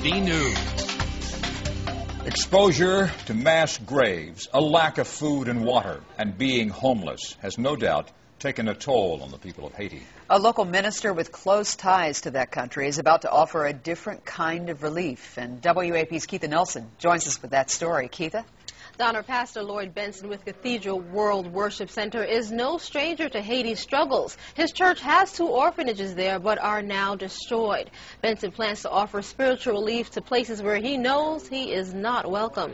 HD News. Exposure to mass graves, a lack of food and water, and being homeless has no doubt taken a toll on the people of Haiti. A local minister with close ties to that country is about to offer a different kind of relief. And WAFB's Keitha Nelson joins us with that story. Keitha? Donna Pastor Lloyd Benson with Cathedral World Worship Center is no stranger to Haiti's struggles. His church has two orphanages there but are now destroyed. Benson plans to offer spiritual relief to places where he knows he is not welcome.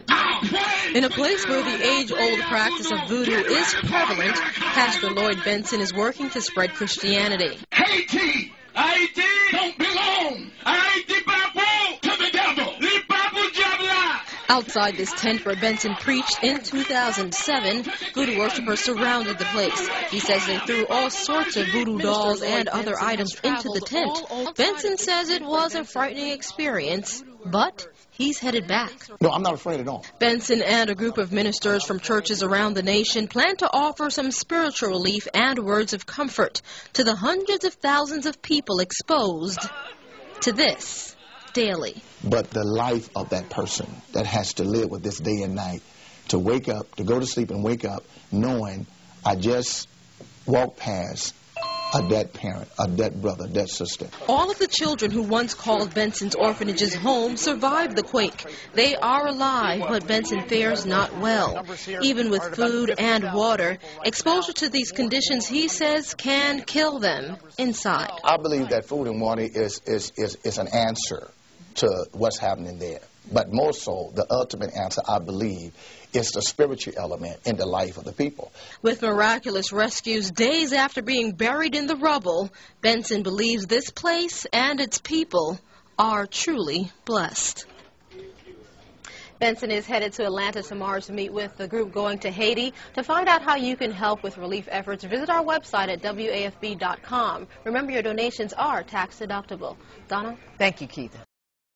In a place where the age-old practice of voodoo is prevalent, Pastor Lloyd Benson is working to spread Christianity. Haiti! Haiti Outside this tent where Benson preached in 2007, voodoo worshippers surrounded the place. He says they threw all sorts of voodoo dolls and other items into the tent. Benson says it was a frightening experience, but he's headed back. No, I'm not afraid at all. Benson and a group of ministers from churches around the nation plan to offer some spiritual relief and words of comfort to the hundreds of thousands of people exposed to this daily. But the life of that person that has to live with this day and night, to wake up, to go to sleep and wake up knowing I just walked past a dead parent, a dead brother, dead sister. All of the children who once called Benson's orphanages home survived the quake. They are alive, but Benson fares not well. Even with food and water, exposure to these conditions, he says, can kill them inside. I believe that food and water is, is, is, is an answer to what's happening there. But more so, the ultimate answer, I believe, is the spiritual element in the life of the people. With miraculous rescues days after being buried in the rubble, Benson believes this place and its people are truly blessed. Benson is headed to Atlanta tomorrow to meet with the group going to Haiti. To find out how you can help with relief efforts, visit our website at WAFB.com. Remember, your donations are tax deductible. Donna? Thank you, Keith.